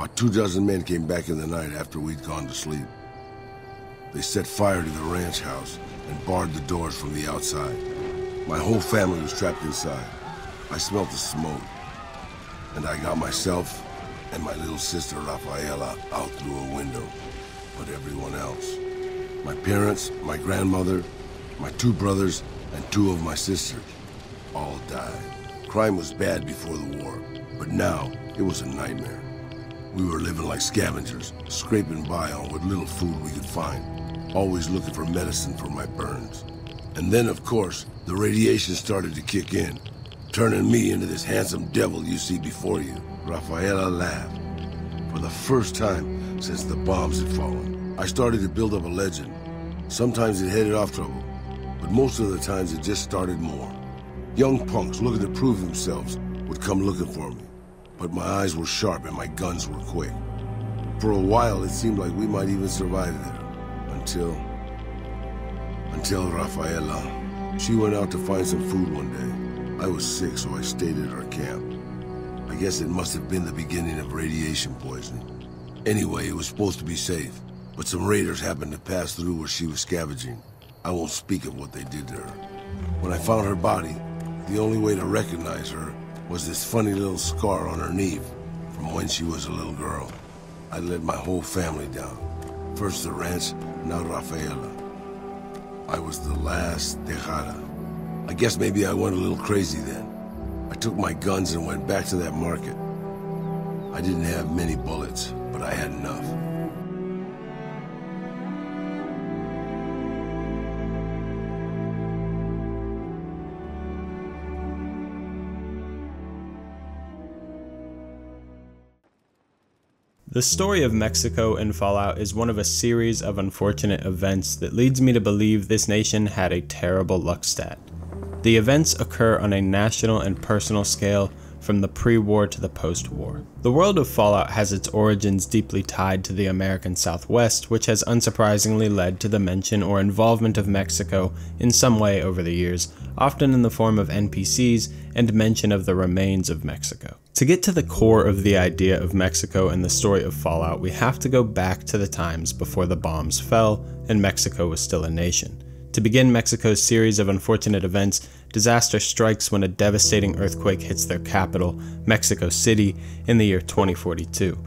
About two dozen men came back in the night after we'd gone to sleep. They set fire to the ranch house and barred the doors from the outside. My whole family was trapped inside. I smelled the smoke. And I got myself and my little sister Rafaela out through a window. But everyone else. My parents, my grandmother, my two brothers, and two of my sisters all died. Crime was bad before the war, but now it was a nightmare. We were living like scavengers, scraping by on what little food we could find, always looking for medicine for my burns. And then, of course, the radiation started to kick in, turning me into this handsome devil you see before you. Rafaela laughed. For the first time since the bombs had fallen, I started to build up a legend. Sometimes it headed off trouble, but most of the times it just started more. Young punks looking to prove themselves would come looking for me, but my eyes were sharp and my guns were quick. For a while, it seemed like we might even survive there, until... until Rafaela. She went out to find some food one day. I was sick, so I stayed at our camp. I guess it must have been the beginning of radiation poisoning. Anyway, it was supposed to be safe, but some raiders happened to pass through where she was scavenging. I won't speak of what they did to her. When I found her body, the only way to recognize her was this funny little scar on her knee from when she was a little girl. I led my whole family down. First the ranch, now Rafaela. I was the last Tejada. I guess maybe I went a little crazy then. I took my guns and went back to that market. I didn't have many bullets, but I had enough. The story of Mexico and Fallout is one of a series of unfortunate events that leads me to believe this nation had a terrible luck stat. The events occur on a national and personal scale from the pre-war to the post-war. The world of Fallout has its origins deeply tied to the American Southwest, which has unsurprisingly led to the mention or involvement of Mexico in some way over the years, often in the form of NPCs and mention of the remains of Mexico. To get to the core of the idea of Mexico and the story of Fallout, we have to go back to the times before the bombs fell and Mexico was still a nation. To begin Mexico's series of unfortunate events, disaster strikes when a devastating earthquake hits their capital, Mexico City, in the year 2042.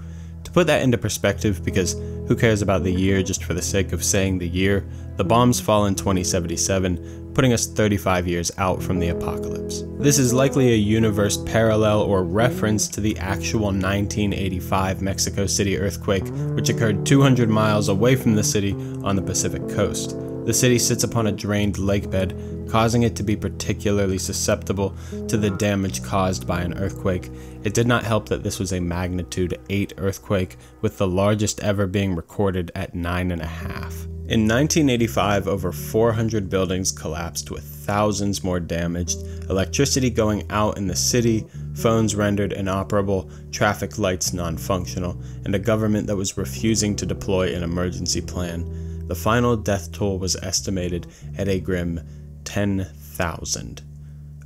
To put that into perspective, because who cares about the year just for the sake of saying the year, the bombs fall in 2077, putting us 35 years out from the apocalypse. This is likely a universe parallel or reference to the actual 1985 Mexico City earthquake, which occurred 200 miles away from the city on the Pacific coast. The city sits upon a drained lake bed, causing it to be particularly susceptible to the damage caused by an earthquake. It did not help that this was a magnitude 8 earthquake, with the largest ever being recorded at 9.5. In 1985, over 400 buildings collapsed with thousands more damaged, electricity going out in the city, phones rendered inoperable, traffic lights non functional, and a government that was refusing to deploy an emergency plan. The final death toll was estimated at a grim 10,000.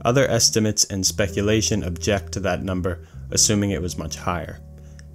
Other estimates and speculation object to that number, assuming it was much higher.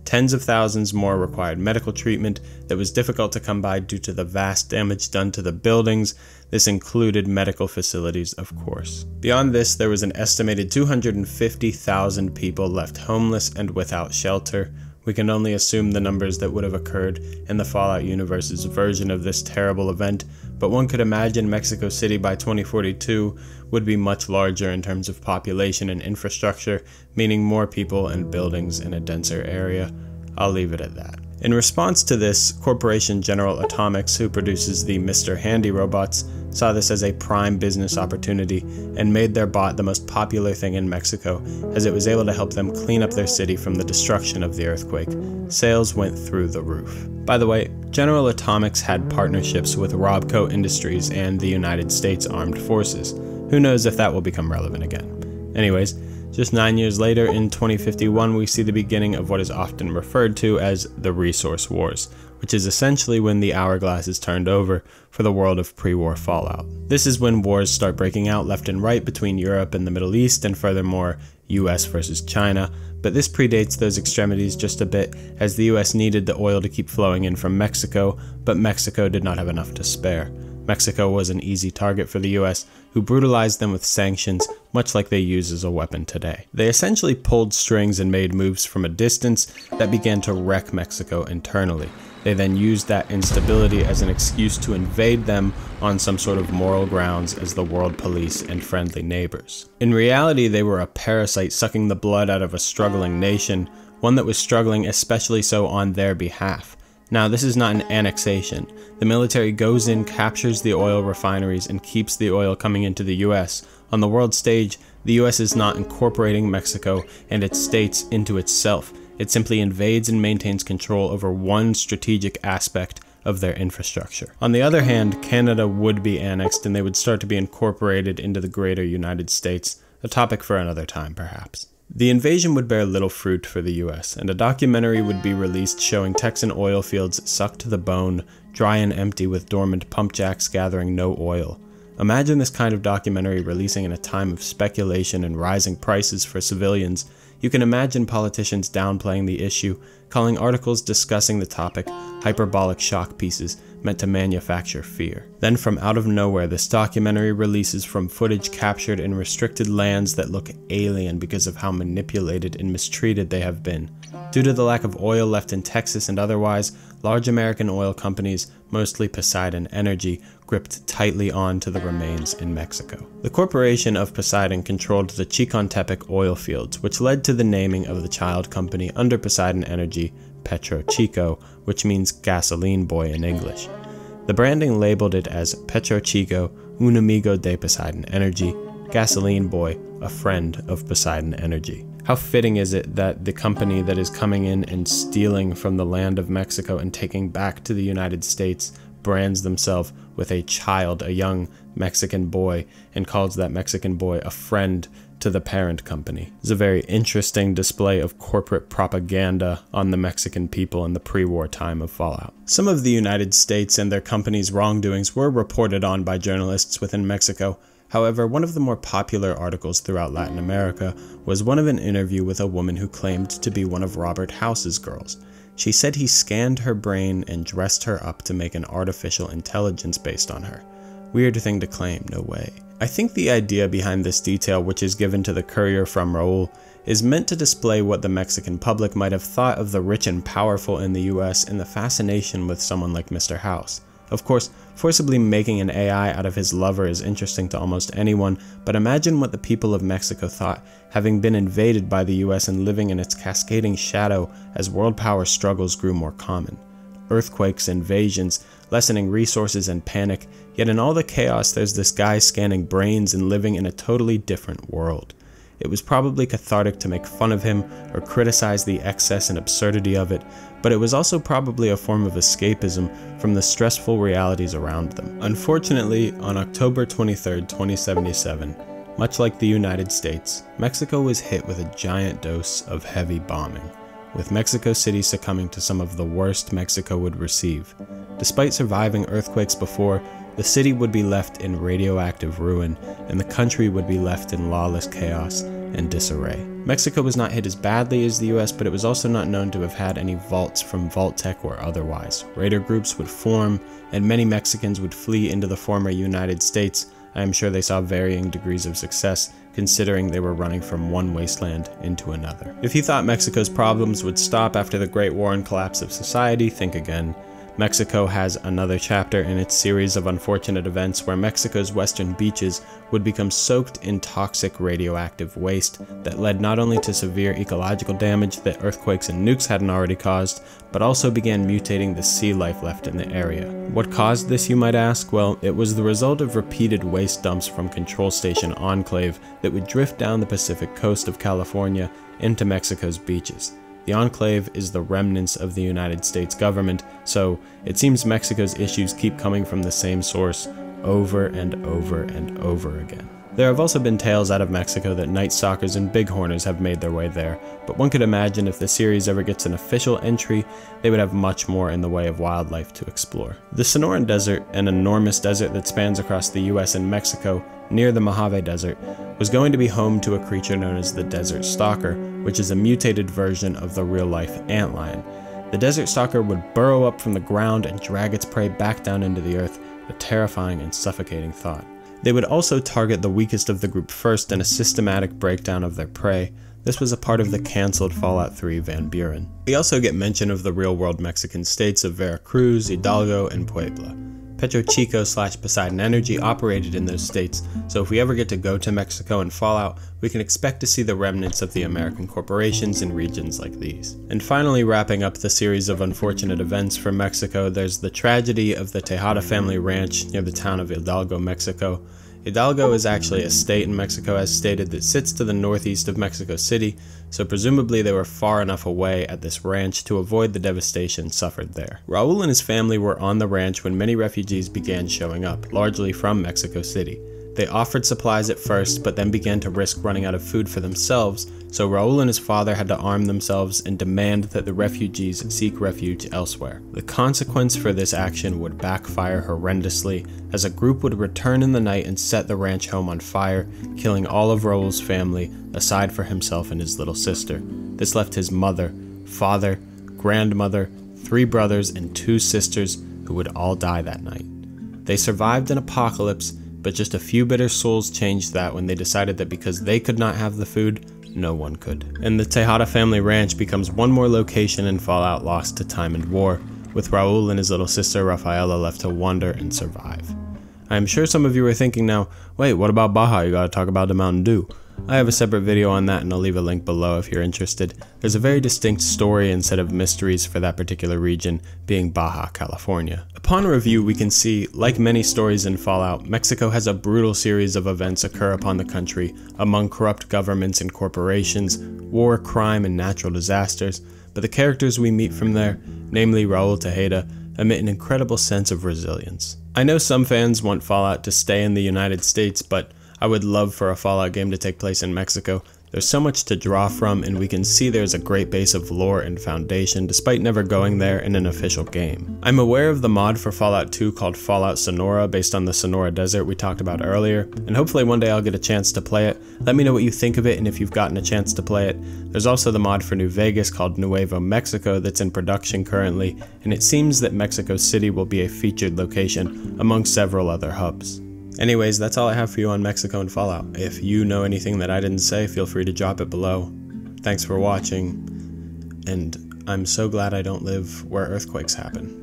Tens of thousands more required medical treatment that was difficult to come by due to the vast damage done to the buildings. This included medical facilities, of course. Beyond this, there was an estimated 250,000 people left homeless and without shelter, we can only assume the numbers that would have occurred in the Fallout universe's version of this terrible event, but one could imagine Mexico City by 2042 would be much larger in terms of population and infrastructure, meaning more people and buildings in a denser area. I'll leave it at that. In response to this, Corporation General Atomics, who produces the Mr. Handy robots, saw this as a prime business opportunity and made their bot the most popular thing in Mexico, as it was able to help them clean up their city from the destruction of the earthquake. Sales went through the roof. By the way, General Atomics had partnerships with Robco Industries and the United States Armed Forces. Who knows if that will become relevant again. Anyways, Just nine years later, in 2051, we see the beginning of what is often referred to as the Resource Wars, which is essentially when the hourglass is turned over for the world of pre war fallout. This is when wars start breaking out left and right between Europe and the Middle East, and furthermore, US versus China, but this predates those extremities just a bit, as the US needed the oil to keep flowing in from Mexico, but Mexico did not have enough to spare. Mexico was an easy target for the US, who brutalized them with sanctions, much like they use as a weapon today. They essentially pulled strings and made moves from a distance that began to wreck Mexico internally. They then used that instability as an excuse to invade them on some sort of moral grounds as the world police and friendly neighbors. In reality, they were a parasite sucking the blood out of a struggling nation, one that was struggling especially so on their behalf. Now, this is not an annexation. The military goes in, captures the oil refineries, and keeps the oil coming into the US. On the world stage, the US is not incorporating Mexico and its states into itself. It simply invades and maintains control over one strategic aspect of their infrastructure. On the other hand, Canada would be annexed and they would start to be incorporated into the greater United States, a topic for another time perhaps. The invasion would bear little fruit for the US, and a documentary would be released showing Texan oil fields sucked to the bone, dry and empty with dormant pump jacks gathering no oil. Imagine this kind of documentary releasing in a time of speculation and rising prices for civilians. You can imagine politicians downplaying the issue, calling articles discussing the topic hyperbolic shock pieces, meant to manufacture fear. Then, from out of nowhere, this documentary releases from footage captured in restricted lands that look alien because of how manipulated and mistreated they have been. Due to the lack of oil left in Texas and otherwise, large American oil companies, mostly Poseidon Energy, gripped tightly on to the remains in Mexico. The corporation of Poseidon controlled the Chicontepec oil fields, which led to the naming of the child company under Poseidon Energy, Petro Chico, which means gasoline boy in English. The branding labeled it as Petro Chico, un amigo de Poseidon Energy, gasoline boy, a friend of Poseidon Energy. How fitting is it that the company that is coming in and stealing from the land of Mexico and taking back to the United States brands themselves with a child, a young Mexican boy, and calls that Mexican boy a friend to the parent company. It's a very interesting display of corporate propaganda on the Mexican people in the pre war time of Fallout. Some of the United States and their companies' wrongdoings were reported on by journalists within Mexico. However, one of the more popular articles throughout Latin America was one of an interview with a woman who claimed to be one of Robert House's girls. She said he scanned her brain and dressed her up to make an artificial intelligence based on her. Weird thing to claim, no way. I think the idea behind this detail, which is given to the courier from Raul, is meant to display what the Mexican public might have thought of the rich and powerful in the US and the fascination with someone like Mr. House. Of course, forcibly making an AI out of his lover is interesting to almost anyone, but imagine what the people of Mexico thought, having been invaded by the US and living in its cascading shadow as world power struggles grew more common. Earthquakes, invasions, lessening resources and panic, yet in all the chaos there's this guy scanning brains and living in a totally different world. It was probably cathartic to make fun of him or criticize the excess and absurdity of it, but it was also probably a form of escapism from the stressful realities around them. Unfortunately, on October 23, 2077, much like the United States, Mexico was hit with a giant dose of heavy bombing with Mexico City succumbing to some of the worst Mexico would receive. Despite surviving earthquakes before, the city would be left in radioactive ruin, and the country would be left in lawless chaos and disarray. Mexico was not hit as badly as the US, but it was also not known to have had any vaults from Vault-Tec or otherwise. Raider groups would form, and many Mexicans would flee into the former United States. I am sure they saw varying degrees of success, considering they were running from one wasteland into another. If you thought Mexico's problems would stop after the Great War and collapse of society, think again. Mexico has another chapter in its series of unfortunate events where Mexico's western beaches would become soaked in toxic radioactive waste that led not only to severe ecological damage that earthquakes and nukes hadn't already caused, but also began mutating the sea life left in the area. What caused this, you might ask? Well, it was the result of repeated waste dumps from Control Station Enclave that would drift down the Pacific coast of California into Mexico's beaches. The enclave is the remnants of the United States government, so it seems Mexico's issues keep coming from the same source over and over and over again. There have also been tales out of Mexico that Night Stalkers and Bighorners have made their way there, but one could imagine if the series ever gets an official entry, they would have much more in the way of wildlife to explore. The Sonoran Desert, an enormous desert that spans across the US and Mexico, near the Mojave Desert, was going to be home to a creature known as the Desert Stalker, which is a mutated version of the real life antlion. The Desert Stalker would burrow up from the ground and drag its prey back down into the earth, a terrifying and suffocating thought. They would also target the weakest of the group first in a systematic breakdown of their prey. This was a part of the cancelled Fallout 3 Van Buren. We also get mention of the real world Mexican states of Veracruz, Hidalgo, and Puebla. Petro Chico slash Poseidon Energy operated in those states, so if we ever get to go to Mexico and Fallout, we can expect to see the remnants of the American corporations in regions like these. And finally, wrapping up the series of unfortunate events from Mexico, there's the tragedy of the Tejada family ranch near the town of Hidalgo, Mexico, Hidalgo is actually a state in Mexico as stated that sits to the northeast of Mexico City, so presumably they were far enough away at this ranch to avoid the devastation suffered there. Raul and his family were on the ranch when many refugees began showing up, largely from Mexico City. They offered supplies at first, but then began to risk running out of food for themselves, so Raul and his father had to arm themselves and demand that the refugees seek refuge elsewhere. The consequence for this action would backfire horrendously, as a group would return in the night and set the ranch home on fire, killing all of Raul's family, aside for himself and his little sister. This left his mother, father, grandmother, three brothers, and two sisters who would all die that night. They survived an apocalypse but just a few bitter souls changed that when they decided that because they could not have the food, no one could. And the Tejada family ranch becomes one more location in Fallout lost to time and war, with Raul and his little sister Rafaela left to wander and survive. I am sure some of you are thinking now, wait, what about Baja? You gotta talk about the Mountain Dew. I have a separate video on that and I'll leave a link below if you're interested. There's a very distinct story and set of mysteries for that particular region, being Baja, California. Upon review, we can see, like many stories in Fallout, Mexico has a brutal series of events occur upon the country among corrupt governments and corporations, war, crime, and natural disasters, but the characters we meet from there, namely Raul Tejada, emit an incredible sense of resilience. I know some fans want Fallout to stay in the United States, but I would love for a Fallout game to take place in Mexico. There's so much to draw from, and we can see there's a great base of lore and foundation despite never going there in an official game. I'm aware of the mod for Fallout 2 called Fallout Sonora based on the Sonora Desert we talked about earlier, and hopefully one day I'll get a chance to play it. Let me know what you think of it and if you've gotten a chance to play it. There's also the mod for New Vegas called Nuevo Mexico that's in production currently, and it seems that Mexico City will be a featured location among several other hubs. Anyways, that's all I have for you on Mexico and Fallout. If you know anything that I didn't say, feel free to drop it below. Thanks for watching, and I'm so glad I don't live where earthquakes happen.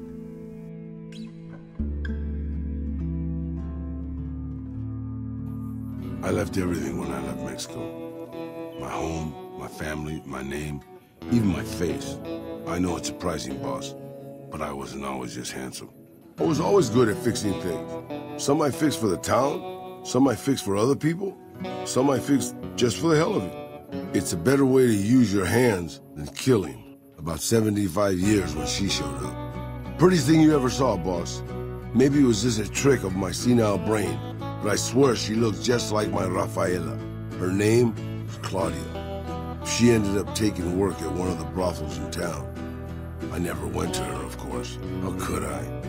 I left everything when I left Mexico. My home, my family, my name, even my face. I know it's surprising, boss, but I wasn't always just handsome. I was always good at fixing things. Some I fixed for the town, some I fixed for other people, some I fixed just for the hell of it. It's a better way to use your hands than killing. About 75 years when she showed up. Prettiest thing you ever saw, boss. Maybe it was just a trick of my senile brain, but I swear she looked just like my Rafaela. Her name was Claudia. She ended up taking work at one of the brothels in town. I never went to her, of course. How could I?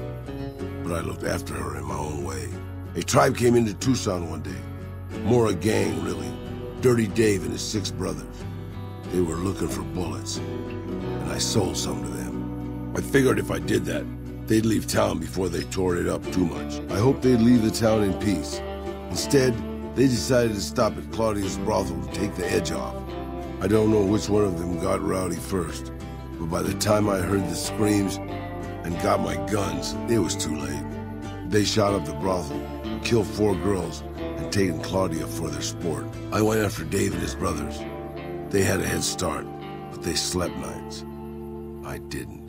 But I looked after her in my own way. A tribe came into Tucson one day. More a gang, really. Dirty Dave and his six brothers. They were looking for bullets, and I sold some to them. I figured if I did that, they'd leave town before they tore it up too much. I hoped they'd leave the town in peace. Instead, they decided to stop at Claudia's brothel to take the edge off. I don't know which one of them got rowdy first, but by the time I heard the screams and got my guns, it was too late. They shot up the brothel, killed four girls, and taken Claudia for their sport. I went after Dave and his brothers. They had a head start, but they slept nights. I didn't.